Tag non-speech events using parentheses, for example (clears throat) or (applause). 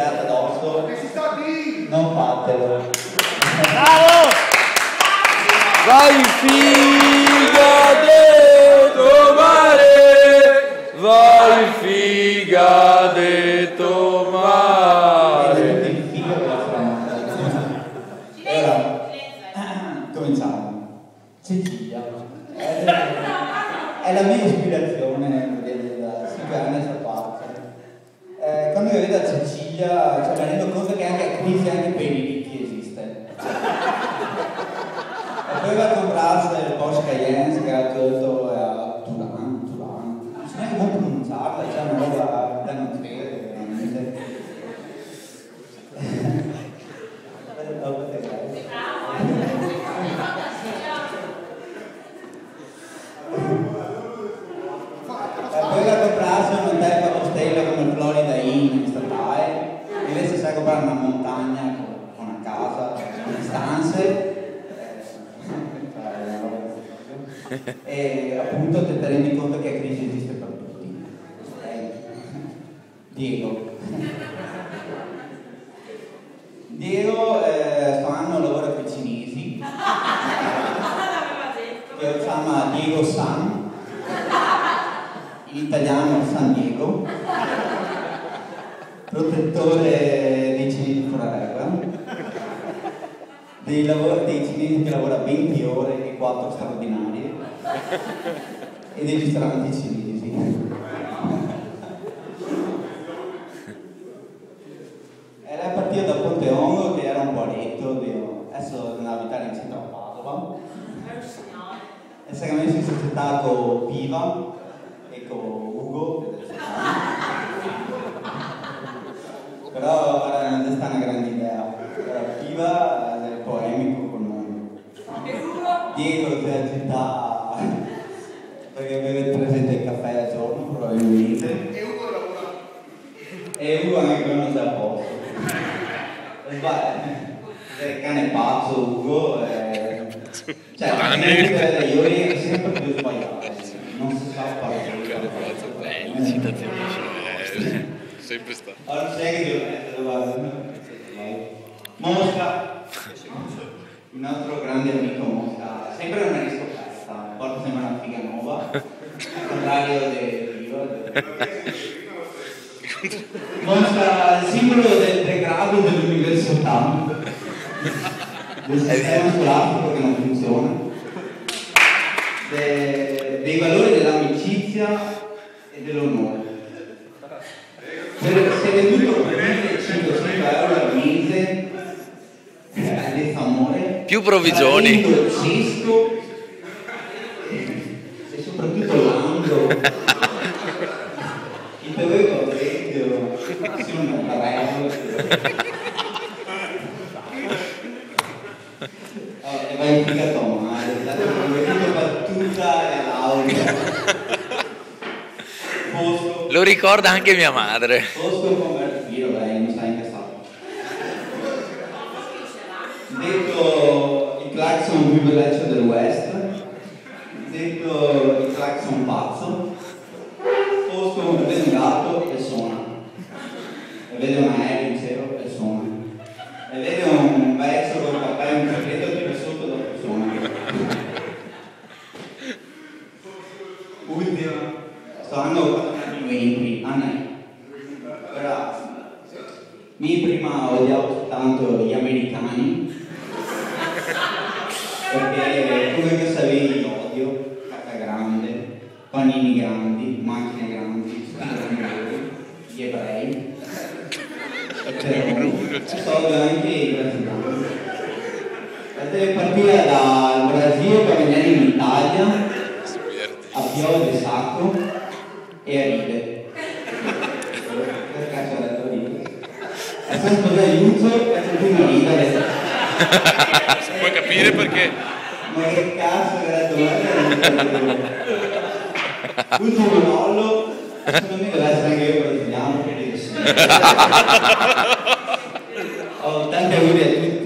puzzate addosso, non fatelo. Bravo! Vai figa de mare, vai figa de tomare. Il figlio della Francia. Allora, (clears throat) cominciamo. Cecilia. È, è la mia ispirazione del Silvana e parte. Eh, quando io vedo a Cecilia, cioè, mi rendo conto che anche crisi anche per i ricchi esiste. E poi va a comprarsi il Porsche Cayenne che era tutto a Turan, Turan. Non so neanche come pronunciarla, c'è una roba da non credere, veramente. E poi va a comprarsi un hotel a Costello come il Florida Inn in statale, invece sai comprare una montagna con- una casa, con stanze. eh, E appunto te, te rendi conto che la crisi esiste per tutti. Ok? Diego. Diego eh, sto anno lavora con i cinesi, che lo chiama Diego San, in italiano San Diego, protettore dei cinesi forever, dei, lavori, dei cinesi che lavora 20 ore e 4 straordinarie, e dei ristoranti cinesi. Era partito da Ponte Ongo che era un po' dico, adesso andava a abitare in centro a Padova. E si è messo in società con Piva e con Ugo. che adesso sta. Però era una, questa è una grande idea. Era Piva è polemico con noi. È la città perché beve 300 caffè al giorno probabilmente. E Ugo lavora. E Ugo anche quello non sta a posto. Sbaglio. Il cane pazzo Ugo. eh, Cioè, sempre, io ero sempre più sbagliato. Non si sa parlare. Belle citazioni. eh, Sempre sta. Allora sai che devo mettere, guarda. Mosca. Un altro grande amico Mosca. Sempre una riscoperta. Porta sempre una figa nuova. (laughs) Al contrario del io. (laughs) Mostra il simbolo del degrado dell'università, del sistema scolastico che non funziona, de- dei valori dell'amicizia e dell'onore. Se, se venduto per 1500 euro al mese, eh, detto amore, Più provvigioni. e soprattutto l'angolo. Il dovevo vecchio, sono un barello. Oh, e vai in figato male, ho battuta e all'audio. Posto, Lo ricorda anche mia madre. posto convertito, lei non sa in che stato. Più veloce del West, detto il clacson pazzo, posto vede un gatto e suona, e vede un aereo in cielo e suona, e vede un pezzo con il cappello in credo tira sotto dopo suona. Ultima, sto quando mi entri, Anna, ora, mi prima odiavo tanto gli americani, perché come che sapevi odio, cacca grande, panini grandi, macchine grandi, stile grandi, gli ebrei, e so anche i brasiliani. E deve partire dal Brasile per venire in Italia, a piove di sacco e a ride. Che cazzo ho detto ride? E poi sposare Iuzo e continua a ridere. Puoi capire perché Ma che cazzo era domanda? Ultimo nollo, secondo me deve essere anche io brasiliano, quindi sì. (laughs) Oh, tanti auguri a tutti.